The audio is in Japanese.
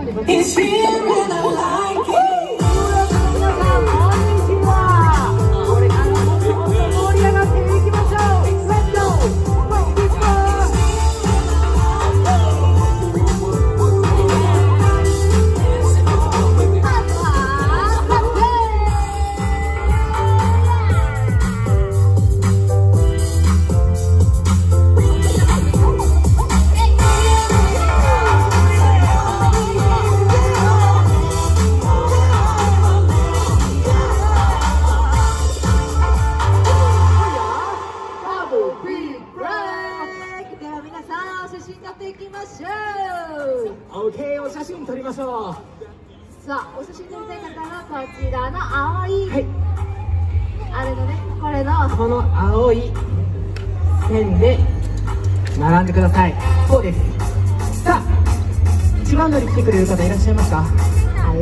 まで僕皆さでは皆さんお写真撮っていきましょう。OK お写真撮りましょさあお写真撮りたい方はこちらの青い、うはい。あれのねこれの。この青い線で並んでください。そうです。さあ一番乗り来てくれる方いらっしゃいますか？あれ